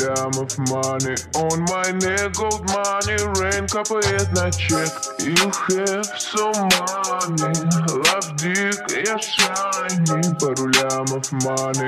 лямов money On my neck gold money Rain капает на чек You have so money Love dick, я shiny Пару лямов money